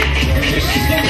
Teşekkürler.